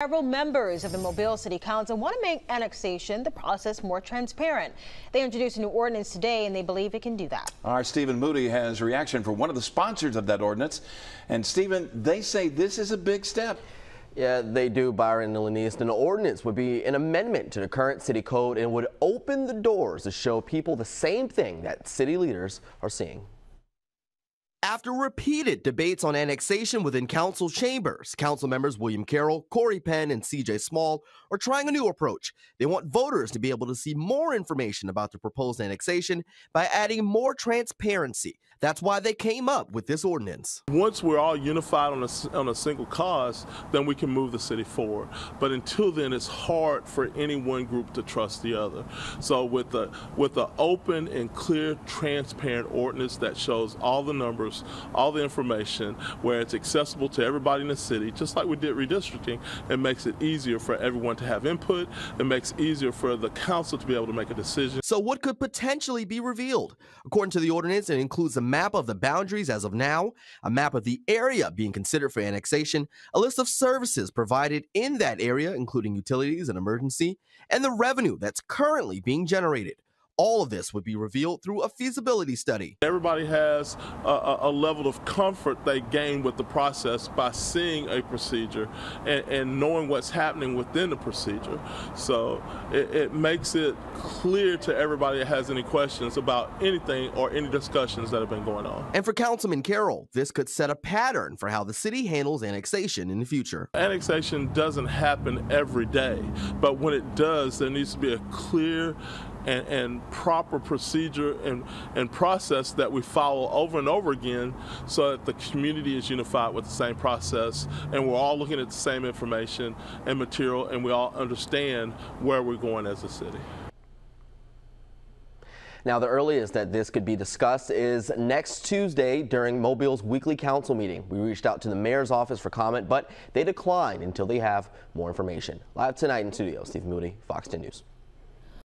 Several members of the Mobile City Council want to make annexation the process more transparent. They introduced a new ordinance today and they believe it can do that. Our Stephen Moody has reaction from one of the sponsors of that ordinance. And Stephen, they say this is a big step. Yeah, they do, Byron and Lenise. An ordinance would be an amendment to the current city code and would open the doors to show people the same thing that city leaders are seeing. After repeated debates on annexation within council chambers, council members William Carroll, Cory Penn, and CJ Small are trying a new approach. They want voters to be able to see more information about the proposed annexation by adding more transparency. That's why they came up with this ordinance. Once we're all unified on a, on a single cause, then we can move the city forward. But until then, it's hard for any one group to trust the other. So with the with the open and clear, transparent ordinance that shows all the numbers, all the information, where it's accessible to everybody in the city, just like we did redistricting, it makes it easier for everyone to have input. It makes it easier for the council to be able to make a decision. So what could potentially be revealed? According to the ordinance, it includes a map of the boundaries as of now, a map of the area being considered for annexation, a list of services provided in that area, including utilities and emergency, and the revenue that's currently being generated. All of this would be revealed through a feasibility study. Everybody has a, a, level of comfort they gain with the process by seeing a procedure and, and knowing what's happening within the procedure. So it, it, makes it clear to everybody that has any questions about anything or any discussions that have been going on. And for Councilman Carroll, this could set a pattern for how the city handles annexation in the future. Annexation doesn't happen every day, but when it does, there needs to be a clear and, and proper procedure and, and process that we follow over and over again so that the community is unified with the same process and we're all looking at the same information and material and we all understand where we're going as a city. Now, the earliest that this could be discussed is next Tuesday during Mobile's weekly council meeting. We reached out to the mayor's office for comment, but they declined until they have more information. Live tonight in studio, Steve Moody, Fox 10 News.